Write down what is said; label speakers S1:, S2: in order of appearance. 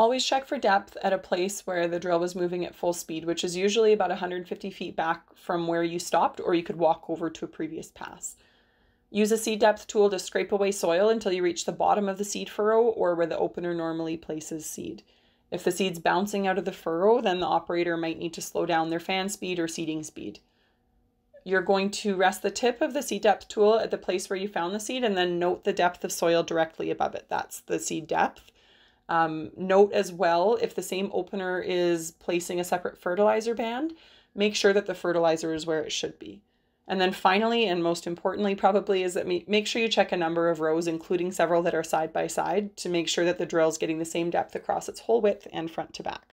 S1: Always check for depth at a place where the drill was moving at full speed, which is usually about 150 feet back from where you stopped, or you could walk over to a previous pass. Use a seed depth tool to scrape away soil until you reach the bottom of the seed furrow or where the opener normally places seed. If the seed's bouncing out of the furrow, then the operator might need to slow down their fan speed or seeding speed. You're going to rest the tip of the seed depth tool at the place where you found the seed and then note the depth of soil directly above it. That's the seed depth. Um, note as well if the same opener is placing a separate fertilizer band, make sure that the fertilizer is where it should be. And then finally, and most importantly, probably is that make sure you check a number of rows, including several that are side by side, to make sure that the drill is getting the same depth across its whole width and front to back.